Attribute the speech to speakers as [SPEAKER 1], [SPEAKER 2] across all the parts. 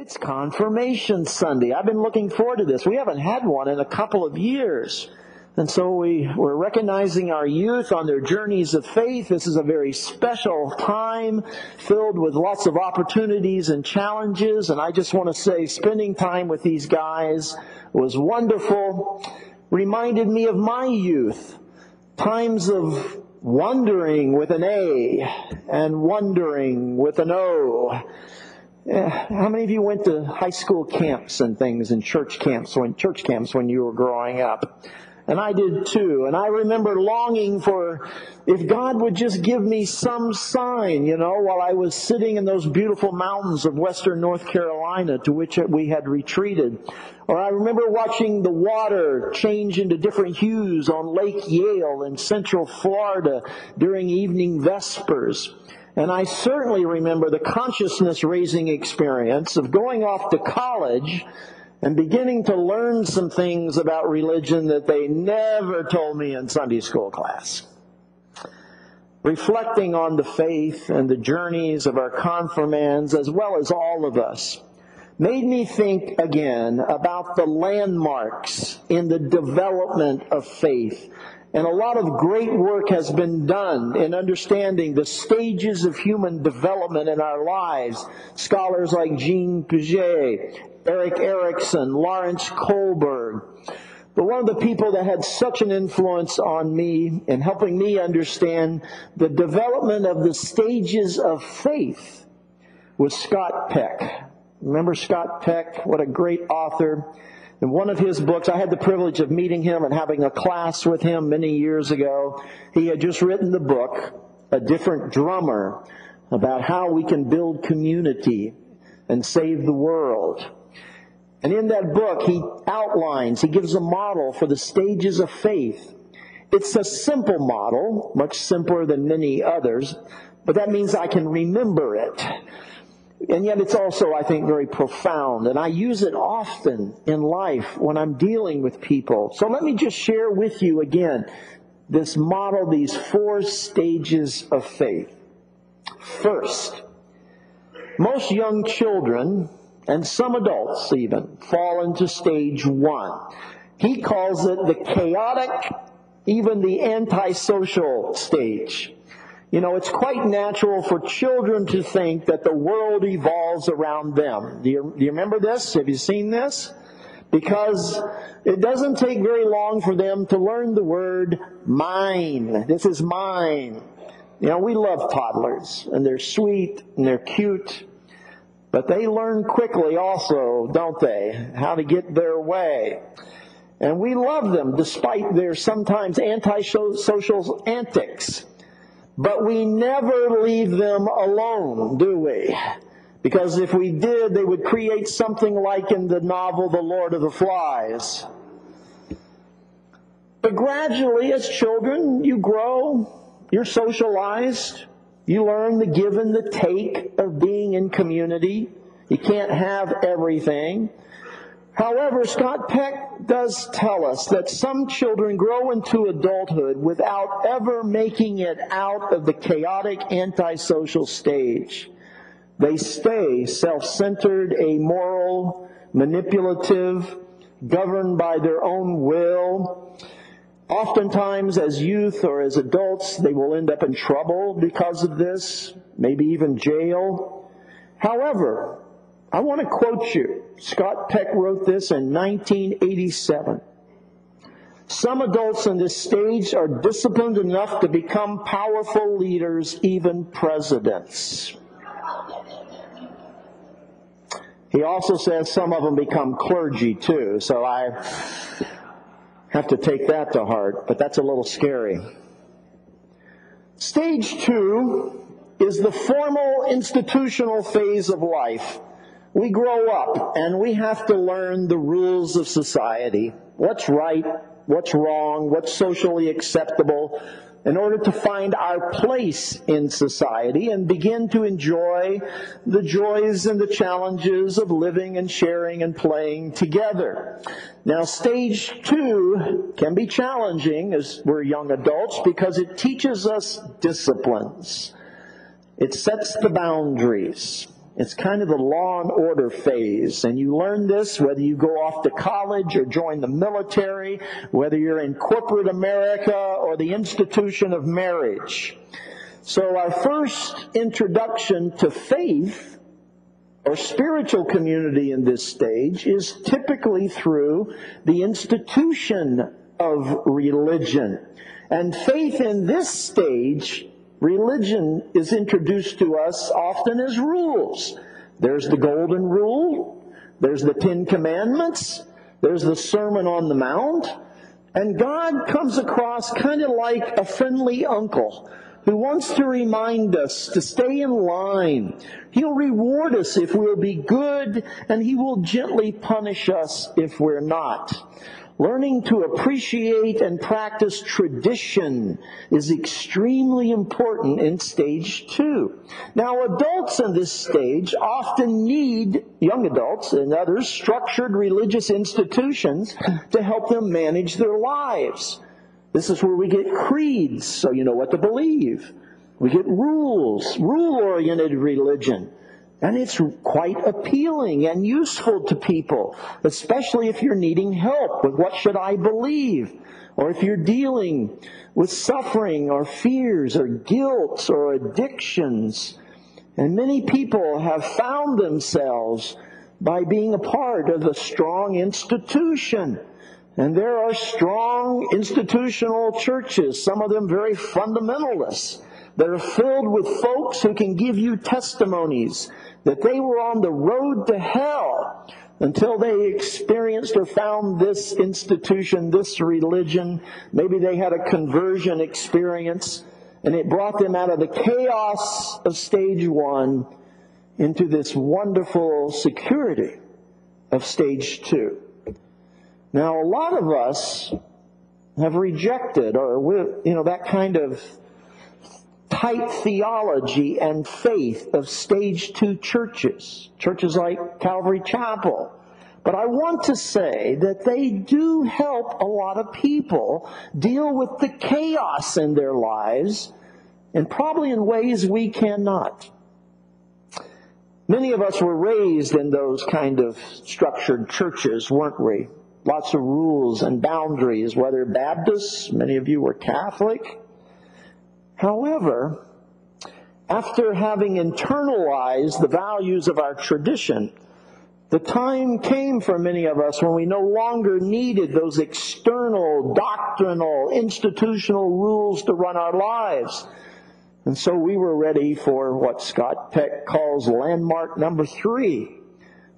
[SPEAKER 1] It's Confirmation Sunday. I've been looking forward to this. We haven't had one in a couple of years. And so we, we're recognizing our youth on their journeys of faith. This is a very special time filled with lots of opportunities and challenges. And I just want to say spending time with these guys was wonderful. Reminded me of my youth. Times of wondering with an A and wondering with an O how many of you went to high school camps and things and church camps when church camps when you were growing up? And I did too. And I remember longing for if God would just give me some sign, you know, while I was sitting in those beautiful mountains of western North Carolina to which we had retreated. Or I remember watching the water change into different hues on Lake Yale in central Florida during evening vespers. And I certainly remember the consciousness raising experience of going off to college and beginning to learn some things about religion that they never told me in Sunday school class. Reflecting on the faith and the journeys of our confirmands, as well as all of us, made me think again about the landmarks in the development of faith and a lot of great work has been done in understanding the stages of human development in our lives. Scholars like Jean Piaget, Erik Erikson, Lawrence Kohlberg. But one of the people that had such an influence on me in helping me understand the development of the stages of faith was Scott Peck. Remember Scott Peck? What a great author. In one of his books, I had the privilege of meeting him and having a class with him many years ago. He had just written the book, A Different Drummer, about how we can build community and save the world. And in that book, he outlines, he gives a model for the stages of faith. It's a simple model, much simpler than many others, but that means I can remember it. And yet it's also, I think, very profound. And I use it often in life when I'm dealing with people. So let me just share with you again this model, these four stages of faith. First, most young children, and some adults even, fall into stage one. He calls it the chaotic, even the antisocial stage. You know, it's quite natural for children to think that the world evolves around them. Do you, do you remember this? Have you seen this? Because it doesn't take very long for them to learn the word mine. This is mine. You know, we love toddlers, and they're sweet, and they're cute, but they learn quickly also, don't they, how to get their way. And we love them despite their sometimes antisocial antics. But we never leave them alone, do we? Because if we did, they would create something like in the novel The Lord of the Flies. But gradually, as children, you grow, you're socialized, you learn the give and the take of being in community. You can't have everything. However, Scott Peck does tell us that some children grow into adulthood without ever making it out of the chaotic antisocial stage. They stay self-centered, amoral, manipulative, governed by their own will. Oftentimes, as youth or as adults, they will end up in trouble because of this, maybe even jail. However, I want to quote you. Scott Peck wrote this in 1987. Some adults in this stage are disciplined enough to become powerful leaders, even presidents. He also says some of them become clergy too, so I have to take that to heart, but that's a little scary. Stage two is the formal institutional phase of life we grow up and we have to learn the rules of society. What's right, what's wrong, what's socially acceptable in order to find our place in society and begin to enjoy the joys and the challenges of living and sharing and playing together. Now, stage two can be challenging as we're young adults because it teaches us disciplines. It sets the boundaries. It's kind of the law and order phase. And you learn this whether you go off to college or join the military, whether you're in corporate America or the institution of marriage. So our first introduction to faith or spiritual community in this stage is typically through the institution of religion. And faith in this stage Religion is introduced to us often as rules. There's the Golden Rule, there's the Ten Commandments, there's the Sermon on the Mount, and God comes across kind of like a friendly uncle who wants to remind us to stay in line. He'll reward us if we'll be good, and He will gently punish us if we're not. Learning to appreciate and practice tradition is extremely important in stage two. Now, adults in this stage often need, young adults and others, structured religious institutions to help them manage their lives. This is where we get creeds, so you know what to believe. We get rules, rule oriented religion. And it's quite appealing and useful to people, especially if you're needing help with what should I believe, or if you're dealing with suffering or fears or guilt or addictions. And many people have found themselves by being a part of a strong institution. And there are strong institutional churches, some of them very fundamentalists, that are filled with folks who can give you testimonies that they were on the road to hell until they experienced or found this institution, this religion. Maybe they had a conversion experience and it brought them out of the chaos of stage one into this wonderful security of stage two. Now, a lot of us have rejected or, you know, that kind of tight theology and faith of stage two churches, churches like Calvary Chapel. But I want to say that they do help a lot of people deal with the chaos in their lives and probably in ways we cannot. Many of us were raised in those kind of structured churches, weren't we? Lots of rules and boundaries, whether Baptists, many of you were Catholic, However, after having internalized the values of our tradition, the time came for many of us when we no longer needed those external, doctrinal, institutional rules to run our lives. And so we were ready for what Scott Peck calls landmark number three,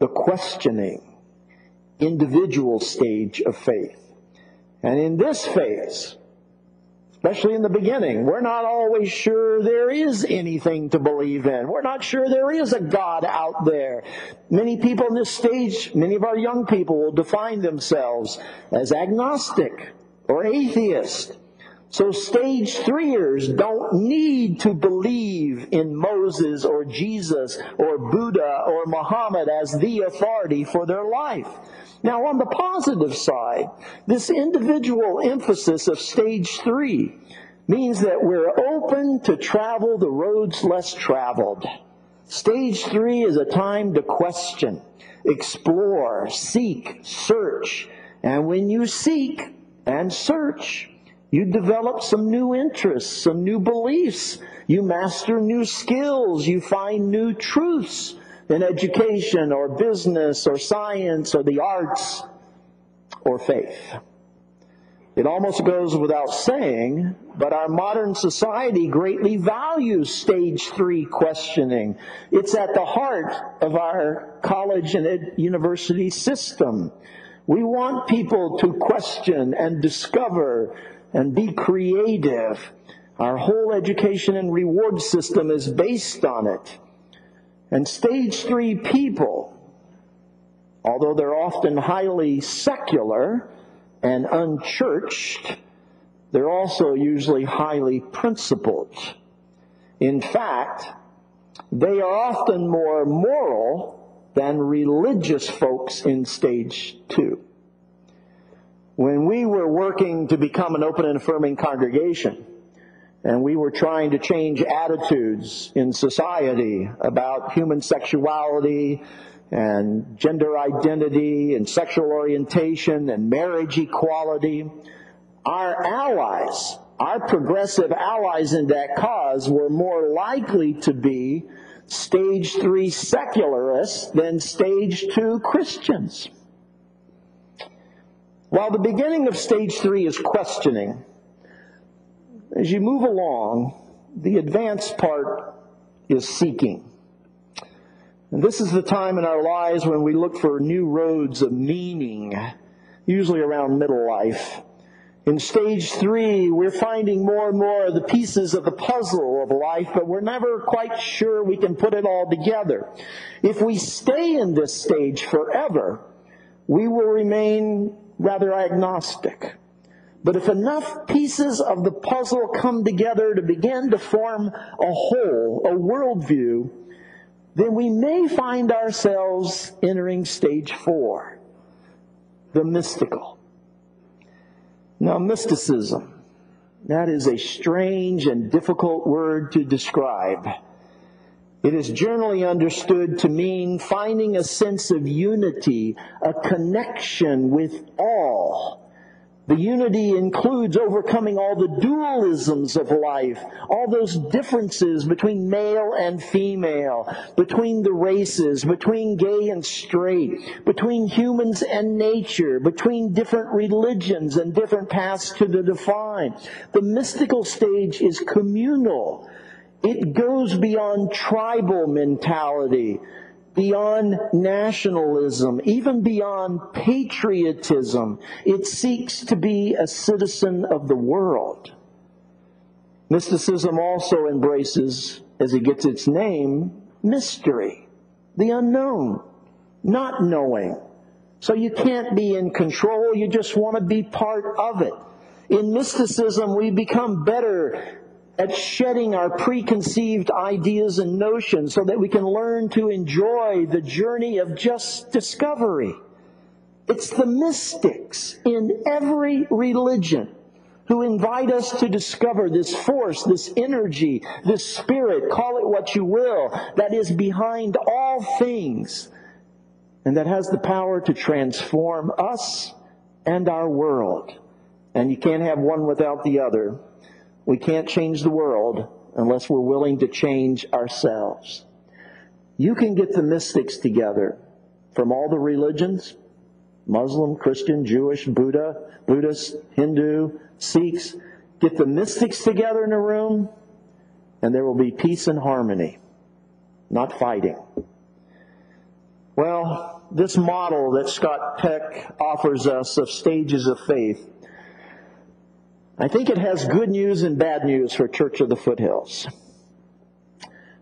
[SPEAKER 1] the questioning, individual stage of faith. And in this phase, especially in the beginning. We're not always sure there is anything to believe in. We're not sure there is a God out there. Many people in this stage, many of our young people will define themselves as agnostic or atheist. So stage threeers don't need to believe in Moses or Jesus or Buddha or Muhammad as the authority for their life. Now, on the positive side, this individual emphasis of stage three means that we're open to travel the roads less traveled. Stage three is a time to question, explore, seek, search. And when you seek and search, you develop some new interests, some new beliefs. You master new skills. You find new truths in education or business or science or the arts or faith. It almost goes without saying, but our modern society greatly values stage three questioning. It's at the heart of our college and ed- university system. We want people to question and discover and be creative. Our whole education and reward system is based on it. And stage three people, although they're often highly secular and unchurched, they're also usually highly principled. In fact, they are often more moral than religious folks in stage two. When we were working to become an open and affirming congregation, and we were trying to change attitudes in society about human sexuality and gender identity and sexual orientation and marriage equality, our allies, our progressive allies in that cause were more likely to be stage three secularists than stage two Christians. While the beginning of stage three is questioning, as you move along, the advanced part is seeking. And this is the time in our lives when we look for new roads of meaning, usually around middle life. In stage three, we're finding more and more of the pieces of the puzzle of life, but we're never quite sure we can put it all together. If we stay in this stage forever, we will remain rather agnostic. But if enough pieces of the puzzle come together to begin to form a whole, a worldview, then we may find ourselves entering stage four, the mystical. Now, mysticism, that is a strange and difficult word to describe. It is generally understood to mean finding a sense of unity, a connection with all the unity includes overcoming all the dualisms of life, all those differences between male and female, between the races, between gay and straight, between humans and nature, between different religions and different paths to the divine. The mystical stage is communal. It goes beyond tribal mentality beyond nationalism, even beyond patriotism. It seeks to be a citizen of the world. Mysticism also embraces, as it gets its name, mystery, the unknown, not knowing. So you can't be in control, you just want to be part of it. In mysticism, we become better at shedding our preconceived ideas and notions so that we can learn to enjoy the journey of just discovery. It's the mystics in every religion who invite us to discover this force, this energy, this spirit, call it what you will, that is behind all things and that has the power to transform us and our world. And you can't have one without the other. We can't change the world unless we're willing to change ourselves. You can get the mystics together from all the religions Muslim, Christian, Jewish, Buddha, Buddhist, Hindu, Sikhs. Get the mystics together in a room, and there will be peace and harmony, not fighting. Well, this model that Scott Peck offers us of stages of faith I think it has good news and bad news for Church of the Foothills.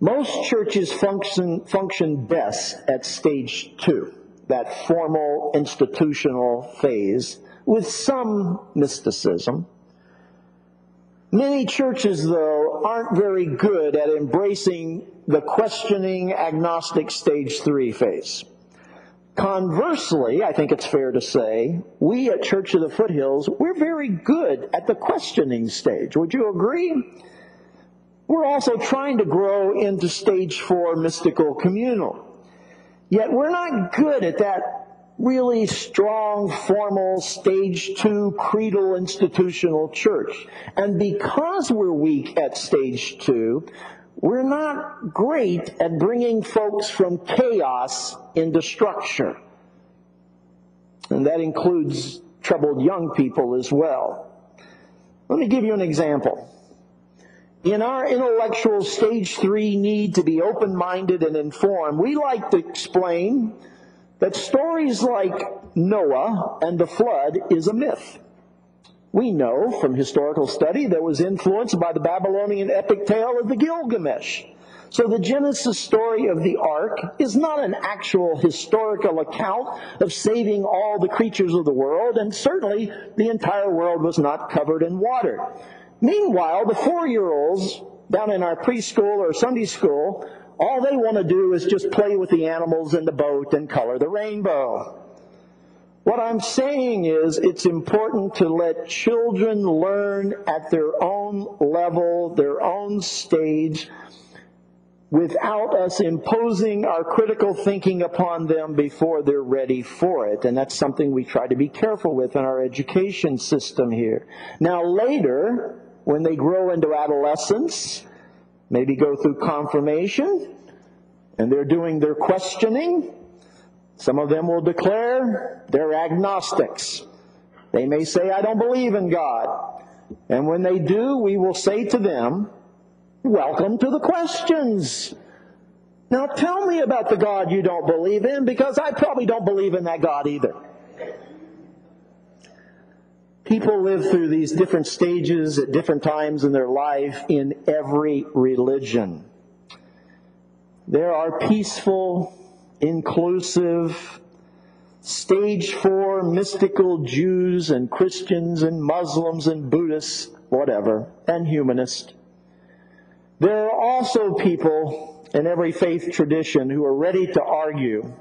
[SPEAKER 1] Most churches function, function best at stage two, that formal institutional phase, with some mysticism. Many churches, though, aren't very good at embracing the questioning agnostic stage three phase. Conversely, I think it's fair to say, we at Church of the Foothills, we're very good at the questioning stage. Would you agree? We're also trying to grow into stage four mystical communal. Yet we're not good at that really strong, formal, stage two, creedal institutional church. And because we're weak at stage two, we're not great at bringing folks from chaos into structure. And that includes troubled young people as well. Let me give you an example. In our intellectual stage three need to be open minded and informed, we like to explain that stories like Noah and the flood is a myth. We know from historical study that was influenced by the Babylonian epic tale of the Gilgamesh. So the Genesis story of the ark is not an actual historical account of saving all the creatures of the world, and certainly the entire world was not covered in water. Meanwhile, the four-year-olds down in our preschool or Sunday school, all they want to do is just play with the animals in the boat and color the rainbow. What I'm saying is it's important to let children learn at their own level, their own stage, without us imposing our critical thinking upon them before they're ready for it. And that's something we try to be careful with in our education system here. Now later, when they grow into adolescence, maybe go through confirmation, and they're doing their questioning, some of them will declare they're agnostics. They may say, I don't believe in God. And when they do, we will say to them, Welcome to the questions. Now tell me about the God you don't believe in because I probably don't believe in that God either. People live through these different stages at different times in their life in every religion. There are peaceful, inclusive, stage four mystical Jews and Christians and Muslims and Buddhists, whatever, and humanists. There are also people in every faith tradition who are ready to argue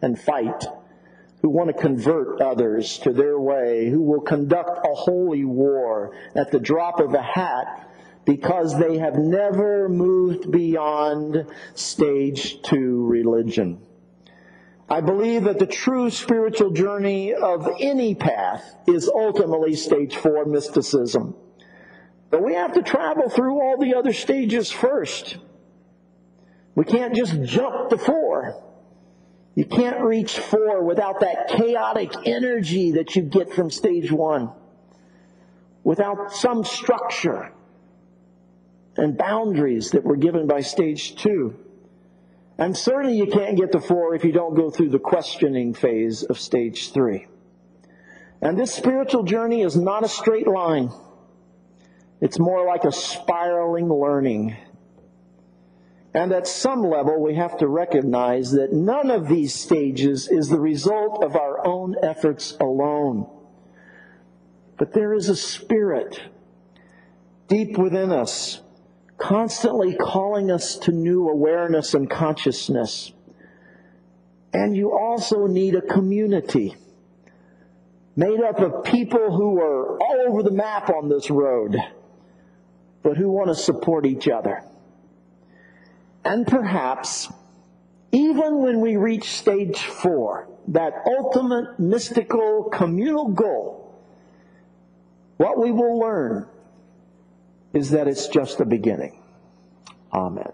[SPEAKER 1] and fight, who want to convert others to their way, who will conduct a holy war at the drop of a hat because they have never moved beyond stage two religion. I believe that the true spiritual journey of any path is ultimately stage four mysticism. But we have to travel through all the other stages first. We can't just jump to four. You can't reach four without that chaotic energy that you get from stage one. Without some structure and boundaries that were given by stage two. And certainly you can't get to four if you don't go through the questioning phase of stage three. And this spiritual journey is not a straight line. It's more like a spiraling learning. And at some level, we have to recognize that none of these stages is the result of our own efforts alone. But there is a spirit deep within us constantly calling us to new awareness and consciousness. And you also need a community made up of people who are all over the map on this road, but who want to support each other. And perhaps, even when we reach stage four, that ultimate mystical communal goal, what we will learn is that it's just the beginning. Amen.